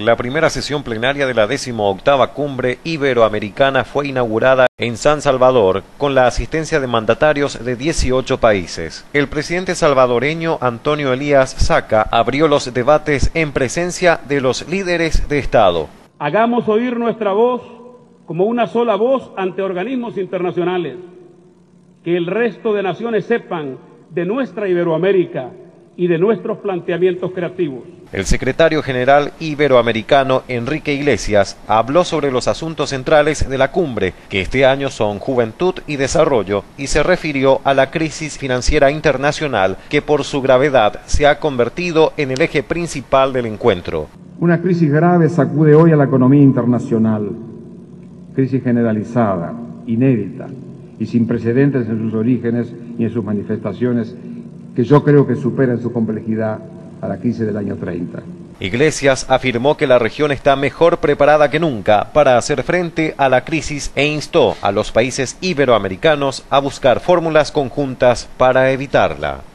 La primera sesión plenaria de la octava cumbre iberoamericana fue inaugurada en San Salvador con la asistencia de mandatarios de 18 países. El presidente salvadoreño Antonio Elías Saca abrió los debates en presencia de los líderes de Estado. Hagamos oír nuestra voz como una sola voz ante organismos internacionales. Que el resto de naciones sepan de nuestra Iberoamérica y de nuestros planteamientos creativos. El secretario general iberoamericano Enrique Iglesias habló sobre los asuntos centrales de la cumbre, que este año son juventud y desarrollo, y se refirió a la crisis financiera internacional que por su gravedad se ha convertido en el eje principal del encuentro. Una crisis grave sacude hoy a la economía internacional, crisis generalizada, inédita y sin precedentes en sus orígenes y en sus manifestaciones que yo creo que supera en su complejidad a la crisis del año 30. Iglesias afirmó que la región está mejor preparada que nunca para hacer frente a la crisis e instó a los países iberoamericanos a buscar fórmulas conjuntas para evitarla.